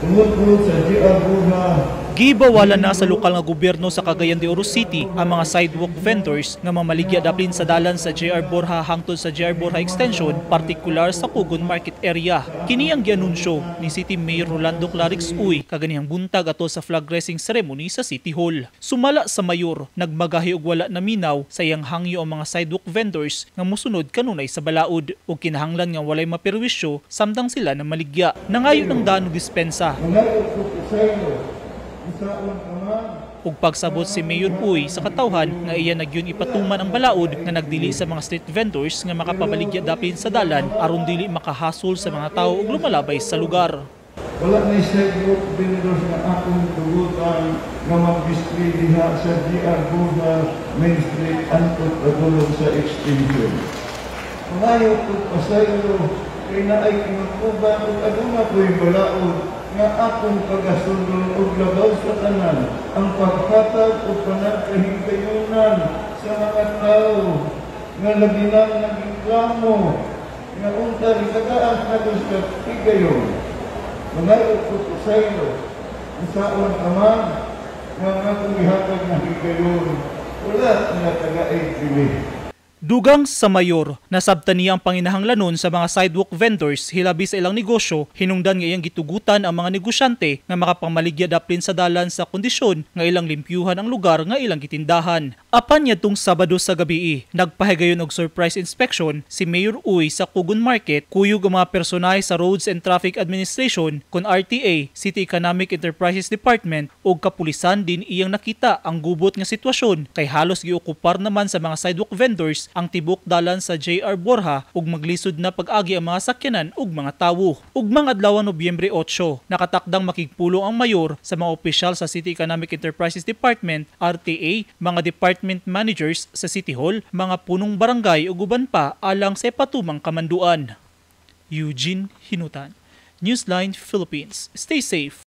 Tungod po sa GR Buha, Gibawalan na sa lokal nga gobyerno sa Cagayan de Oro City ang mga sidewalk vendors nga mamaligya daplin sa dalan sa JR Borja hangtod sa JR Borja Extension, partikular sa Pugon Market Area. Kini ang gianunsyo ni City Mayor Rolando Clarix Uy kaganihang buntag ato sa flag raising ceremony sa City Hall. Sumala sa mayor, nagmagahi og wala na minaw sa iyang hangyo ang mga sidewalk vendors nga musunod kanunay sa balaod ug kinahanglan nga walay maperwisyo samtang sila na maligya. Nangayon ng danog dispensa ug pagsabot si Mayor Uy sa katawhan nga iya nagyun ipatuman ang balaod nga nagdili sa mga street vendors nga makapabaligya dapin sa dalan aron dili makahasol sa mga tao ug lumalabay sa lugar. wala na sidewalk vendors nga akong tugutan nga mag-display diha sa GR Buha Main Street antot padulong sa extension. Mangayo po ko sa iyo, kay naay kinukuba kung aduna ko'y balaod nga akong pagasundol og labaw sa tanan ang paghatag o panagkahigayunan sa mga tao nga labi nang nagreklamo nga unta ritagaan nato sa higayon. Mangayo po ko sa iyo, isaon ka man nga nga kong ihatag na higayon, wala nga taga-ay pili. Dugang sa mayor, nasabtan niya ang panginahanglanon sa mga sidewalk vendors hilabi sa ilang negosyo, hinungdan nga iyang gitugutan ang mga negosyante nga makapamaligya daplin sa dalan sa kondisyon nga ilang limpyuhan ang lugar nga ilang gitindahan. Apan niya tung Sabado sa gabi, nagpahigayon og surprise inspection si Mayor Uy sa Kugon Market, kuyog ang mga personay sa Roads and Traffic Administration kun RTA, City Economic Enterprises Department ug kapulisan din iyang nakita ang gubot nga sitwasyon kay halos giokupar naman sa mga sidewalk vendors ang tibok dalan sa JR Borja ug maglisod na pag-agi ang mga sakyanan ug mga tawo. Ugmang adlaw Nobyembre 8, nakatakdang makigpulong ang mayor sa mga opisyal sa City Economic Enterprises Department, RTA, mga department managers sa City Hall, mga punong barangay ug uban pa alang sa patumang kamanduan. Eugene Hinutan, Newsline Philippines. Stay safe.